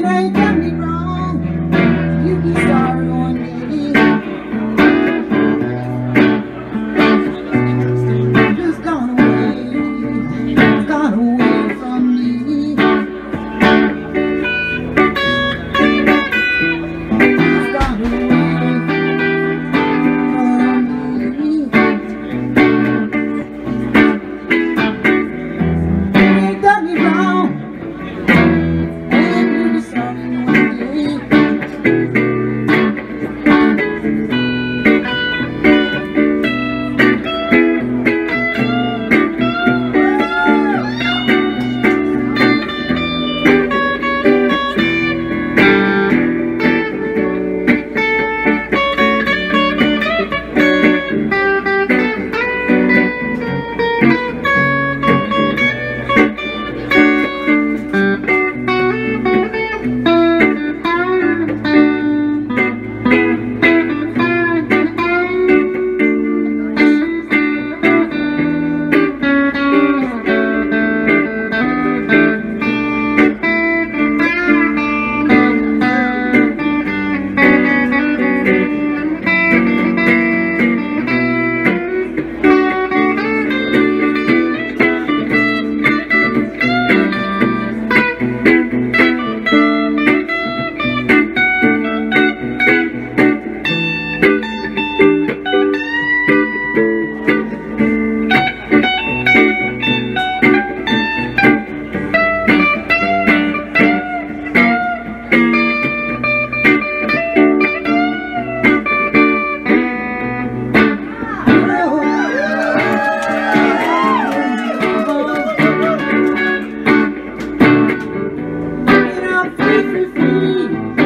Jamaica, me up free, free, free.